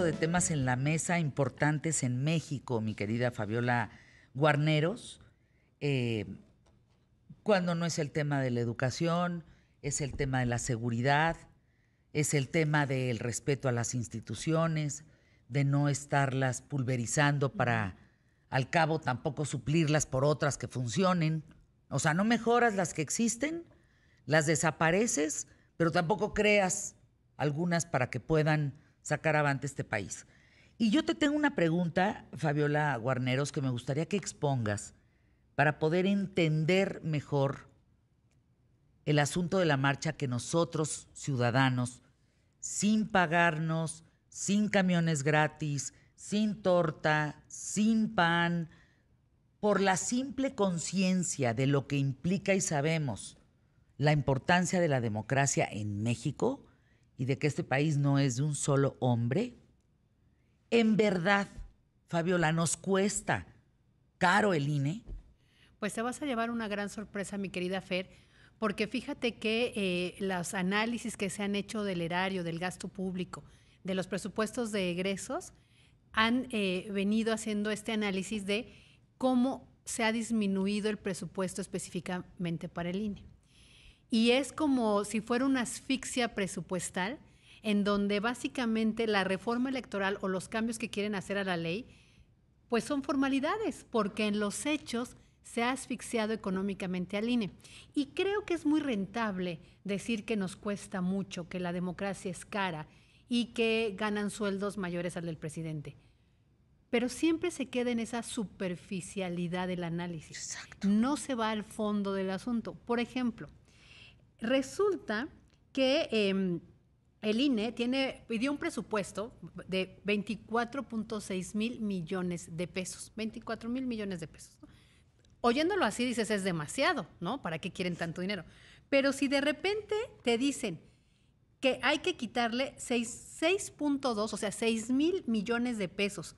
de temas en la mesa importantes en México, mi querida Fabiola Guarneros, eh, cuando no es el tema de la educación, es el tema de la seguridad, es el tema del respeto a las instituciones, de no estarlas pulverizando para al cabo tampoco suplirlas por otras que funcionen. O sea, no mejoras las que existen, las desapareces, pero tampoco creas algunas para que puedan sacar avante este país. Y yo te tengo una pregunta, Fabiola Guarneros, que me gustaría que expongas para poder entender mejor el asunto de la marcha que nosotros, ciudadanos, sin pagarnos, sin camiones gratis, sin torta, sin pan, por la simple conciencia de lo que implica y sabemos la importancia de la democracia en México y de que este país no es de un solo hombre, en verdad, Fabiola, nos cuesta caro el INE. Pues te vas a llevar una gran sorpresa, mi querida Fer, porque fíjate que eh, los análisis que se han hecho del erario, del gasto público, de los presupuestos de egresos, han eh, venido haciendo este análisis de cómo se ha disminuido el presupuesto específicamente para el INE. Y es como si fuera una asfixia presupuestal en donde básicamente la reforma electoral o los cambios que quieren hacer a la ley, pues son formalidades, porque en los hechos se ha asfixiado económicamente al INE. Y creo que es muy rentable decir que nos cuesta mucho, que la democracia es cara y que ganan sueldos mayores al del presidente. Pero siempre se queda en esa superficialidad del análisis. No se va al fondo del asunto. Por ejemplo, resulta que em, el INE tiene, pidió un presupuesto de 24.6 mil millones de pesos. 24 mil millones de pesos. Oyéndolo así dices, es demasiado, ¿no? ¿Para qué quieren tanto dinero? Pero si de repente te dicen que hay que quitarle 6.2, o sea, 6 mil millones de pesos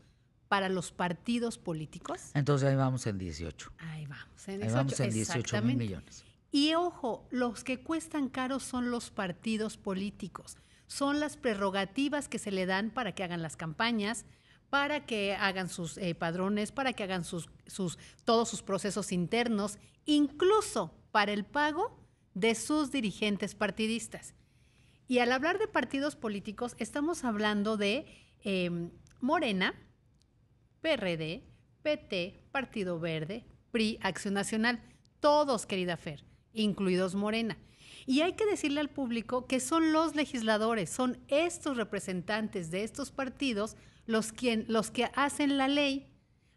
para los partidos políticos. Entonces ahí vamos en 18. Ahí vamos, en 18. Ahí vamos en 18 mil millones. Y ojo, los que cuestan caros son los partidos políticos. Son las prerrogativas que se le dan para que hagan las campañas, para que hagan sus eh, padrones, para que hagan sus, todos sus procesos internos, incluso para el pago de sus dirigentes partidistas. Y al hablar de partidos políticos, estamos hablando de em, Morena, PRD, PT, Partido Verde, PRI, Acción Nacional, todos, querida Fer, incluidos Morena. Y hay que decirle al público que son los legisladores, son estos representantes de estos partidos los, que hacen la ley,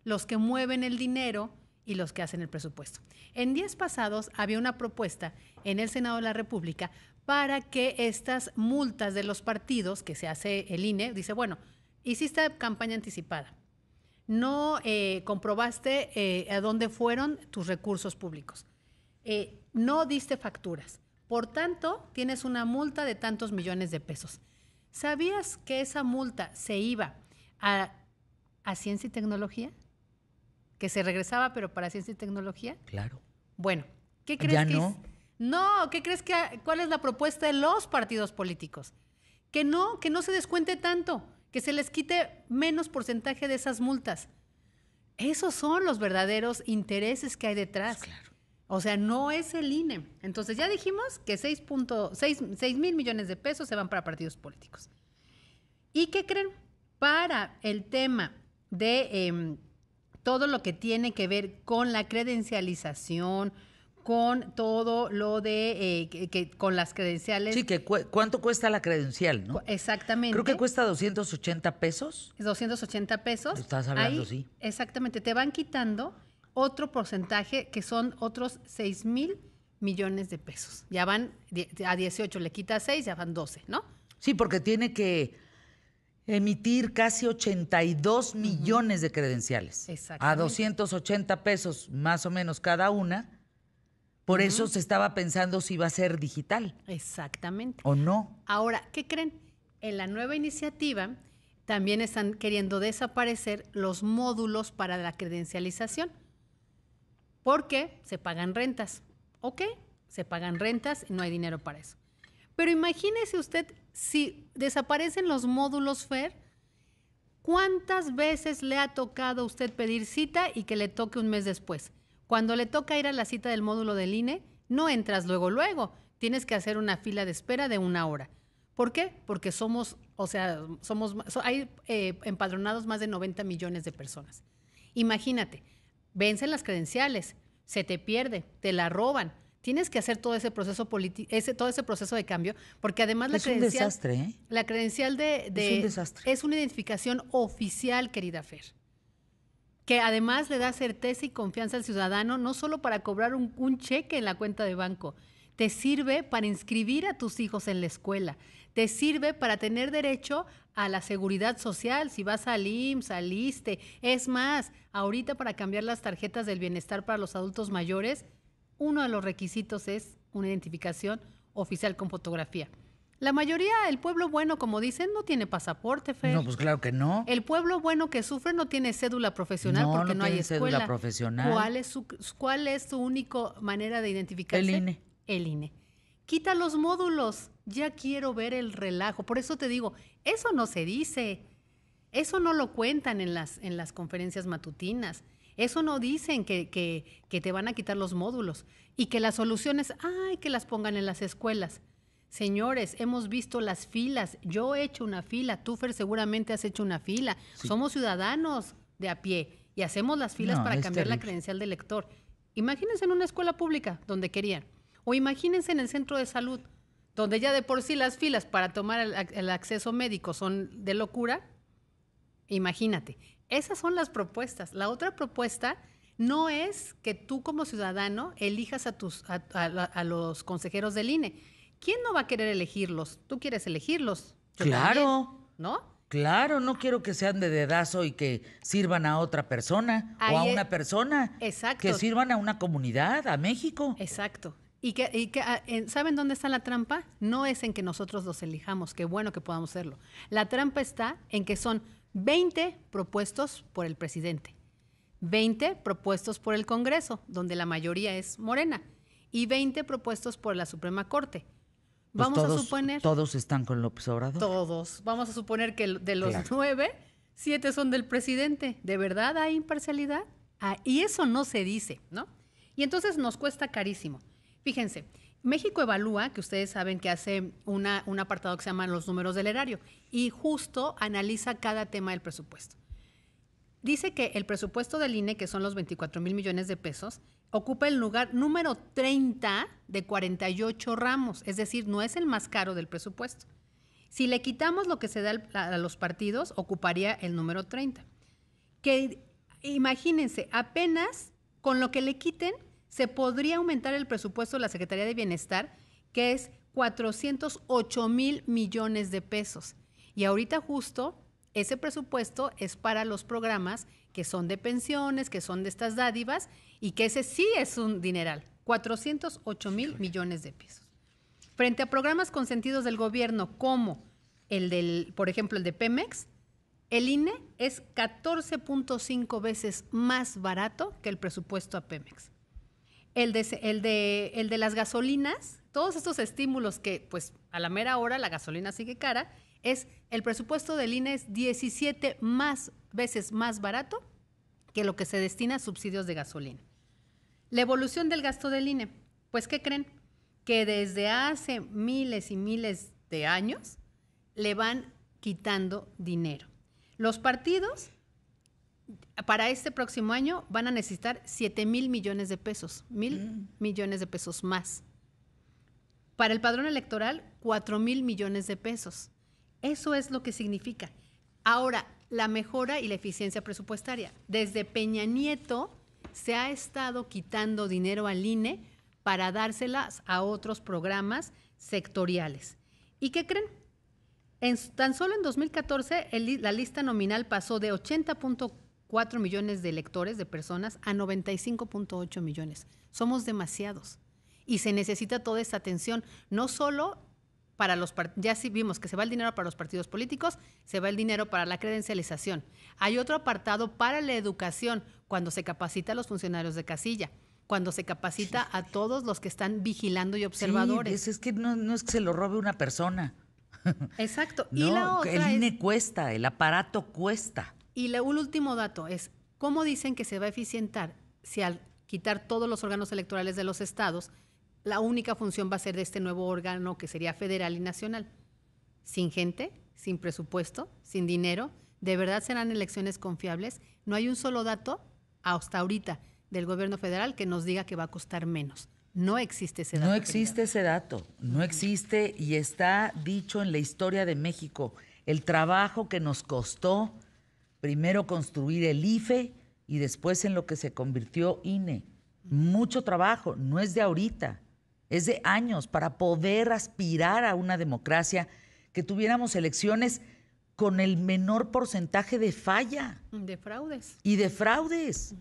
los que mueven el dinero y los que hacen el presupuesto. En días pasados había una propuesta en el Senado de la República para que estas multas de los partidos que se hace el INE, dice, bueno, hiciste campaña anticipada, no eh, comprobaste eh, a dónde fueron tus recursos públicos, eh, no diste facturas, por tanto, tienes una multa de tantos millones de pesos. ¿Sabías que esa multa se iba a, ciencia y tecnología? Que se regresaba, pero para ciencia y tecnología. Claro. Bueno, ¿qué crees ya que no? No, ¿qué crees que cuál es la propuesta de los partidos políticos? Que no, que no se descuente tanto, que se les quite menos porcentaje de esas multas. Esos son los verdaderos intereses que hay detrás. Pues claro. O sea, no es el INE. Entonces ya dijimos que 6.6 mil millones de pesos se van para partidos políticos. ¿Y qué creen? Para el tema de em, todo lo que tiene que ver con la credencialización, con todo lo de eh, que, con las credenciales. Sí, que cuánto cuesta la credencial, ¿no? Exactamente. Creo que cuesta 280 pesos. 280 pesos. Estás hablando, sí. Exactamente, te van quitando otro porcentaje que son otros 6 mil millones de pesos. Ya van a 18, le quita 6, ya van 12, ¿no? Sí, porque tiene que emitir casi 82 millones de credenciales. A 280 pesos más o menos cada una. Por eso se estaba pensando si iba a ser digital. Exactamente. ¿O no? Ahora, ¿qué creen? En la nueva iniciativa también están queriendo desaparecer los módulos para la credencialización porque se pagan rentas. ¿Ok? Se pagan rentas y no hay dinero para eso. Pero imagínese usted si desaparecen los módulos FER, ¿Cuántas veces le ha tocado a usted pedir cita y que le toque un mes después? Cuando le toca ir a la cita del módulo del INE, no entras luego, luego. Tienes que hacer una fila de espera de una hora. ¿Por qué? Porque somos, o sea, somos, hay eh, empadronados más de 90 millones de personas. Imagínate, vencen las credenciales, se te pierde, te la roban. Tienes que hacer todo ese proceso ese, todo ese proceso de cambio, porque además la es credencial. Un desastre, ¿eh? La credencial de, es, un desastre. es una identificación oficial, querida Fer. Que además le da certeza y confianza al ciudadano, no solo para cobrar un, un cheque en la cuenta de banco, te sirve para inscribir a tus hijos en la escuela, te sirve para tener derecho a la seguridad social, si vas al IMSS, al ISTE. Es más, ahorita para cambiar las tarjetas del bienestar para los adultos mayores, uno de los requisitos es una identificación oficial con fotografía. La mayoría, el pueblo bueno, como dicen, no tiene pasaporte, Fer. No, pues claro que no. El pueblo bueno que sufre no tiene cédula profesional porque no, hay escuela. cédula profesional. ¿Cuál es, su, ¿Cuál es su única manera de identificarse? El INE. El INE. Quita los módulos. Ya quiero ver el relajo. Por eso te digo, eso no se dice. Eso no lo cuentan en las, en las conferencias matutinas. Eso no dicen que, que, que te van a quitar los módulos y que las soluciones, ay, que las pongan en las escuelas. Señores, hemos visto las filas. Yo he hecho una fila. Tú, Fer, seguramente has hecho una fila. Sí. Somos ciudadanos de a pie y hacemos las filas No, para cambiar la credencial del lector. Imagínense en una escuela pública donde querían. O imagínense en el centro de salud, donde ya de por sí las filas para tomar el, ac- el acceso médico son de locura. Imagínate. Esas son las propuestas. La otra propuesta no es que tú como ciudadano elijas a, tus, a, a la- a los consejeros del INE. ¿Quién no va a querer elegirlos? Tú quieres elegirlos. Yo Claro. también, ¿No? Claro, no quiero que sean de dedazo y que sirvan a otra persona o a es- una persona. Exacto. Que sirvan a una comunidad, a México. Exacto. Y que, y que, ah, en- ¿saben dónde está la trampa? No es en que nosotros los elijamos, qué bueno que podamos hacerlo. La trampa está en que son 20 propuestos por el presidente, 20 propuestos por el Congreso, donde la mayoría es morena, y 20 propuestos por la Suprema Corte. Pues Vamos todos, a suponer Todos están con López Obrador. todos. Vamos a suponer que de los Claro. nueve, siete son del presidente. ¿De verdad hay imparcialidad? Ah, y eso no se dice, ¿no? Y entonces nos cuesta carísimo. Fíjense, México Evalúa, que ustedes saben que hace un apartado que se llama los números del erario, y justo analiza cada tema del presupuesto. Dice que el presupuesto del INE, que son los 24 mil millones de pesos, ocupa el lugar número 30 de 48 ramos, es decir, no es el más caro del presupuesto. Si le quitamos lo que se da a los partidos, ocuparía el número 30. Que imagínense, apenas con lo que le quiten, se podría aumentar el presupuesto de la Secretaría de Bienestar, que es 408 mil millones de pesos. Y ahorita justo ese presupuesto es para los programas que son de pensiones, que son de estas dádivas, y que ese sí es un dineral, 408 mil millones de pesos. Frente a programas consentidos del gobierno como el del, por ejemplo, el de Pemex, el INE es 14.5 veces más barato que el presupuesto a Pemex. El de, el, de, el de las gasolinas, todos estos estímulos que, pues, a la mera hora la gasolina sigue cara, es el presupuesto del INE es 17 más veces más barato que lo que se destina a subsidios de gasolina. La evolución del gasto del INE, pues, ¿qué creen? Que desde hace miles y miles de años le van quitando dinero. Los partidos para este próximo año van a necesitar 7 mil millones de pesos, mil millones de pesos más. Para el padrón electoral, 4 mil millones de pesos. Eso es lo que significa. Ahora, la mejora y la eficiencia presupuestaria. Desde Peña Nieto se ha estado quitando dinero al INE para dárselas a otros programas sectoriales. ¿Y qué creen? En, tan solo en 2014 el la lista nominal pasó de 80.4 millones de electores, de personas, a 95.8 millones. Somos demasiados. Y se necesita toda esta atención, no solo para los par- ya sí vimos que se va el dinero para los partidos políticos, se va el dinero para la credencialización. Hay otro apartado para la educación, cuando se capacita a los funcionarios de casilla, cuando se capacita a todos los que están vigilando y Sí, observadores. es, es que no, no es que se lo robe una persona. Exacto. y la otra el INE cuesta, el aparato cuesta. Y el último dato es, ¿cómo dicen que se va a eficientar si al quitar todos los órganos electorales de los estados, la única función va a ser de este nuevo órgano que sería federal y nacional? Sin gente, sin presupuesto, sin dinero, ¿de verdad serán elecciones confiables? No hay un solo dato hasta ahorita del gobierno federal que nos diga que va a costar menos. No existe ese dato. No existe ese dato, no existe y está dicho en la historia de México el trabajo que nos costó primero construir el IFE y después en lo que se convirtió INE. Mucho trabajo, no es de ahorita, es de años para poder aspirar a una democracia que tuviéramos elecciones con el menor porcentaje de falla. De fraudes. Y de fraudes.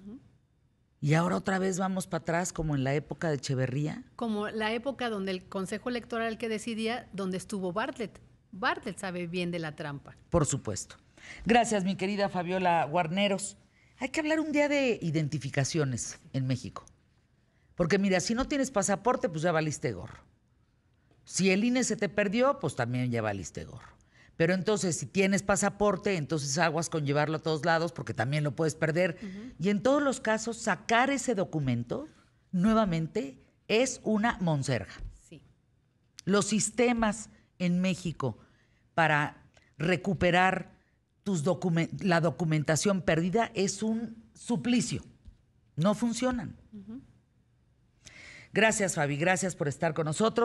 Y ahora otra vez vamos para atrás como en la época de Echeverría. Como la época donde el Consejo Electoral que decidía, donde estuvo Bartlett. Bartlett sabe bien de la trampa. Por supuesto. Gracias, mi querida Fabiola Guarneros. Hay que hablar un día de identificaciones en México. Porque mira, si no tienes pasaporte, pues ya valiste gorro. Si el INE se te perdió, pues también ya valiste gorro. Pero entonces, si tienes pasaporte, entonces aguas con llevarlo a todos lados porque también lo puedes perder. Y en todos los casos, sacar ese documento nuevamente es una monserga. Sí. Los sistemas en México para recuperar tus la documentación perdida es un suplicio. No funcionan. Gracias, Fabi. Gracias por estar con nosotros.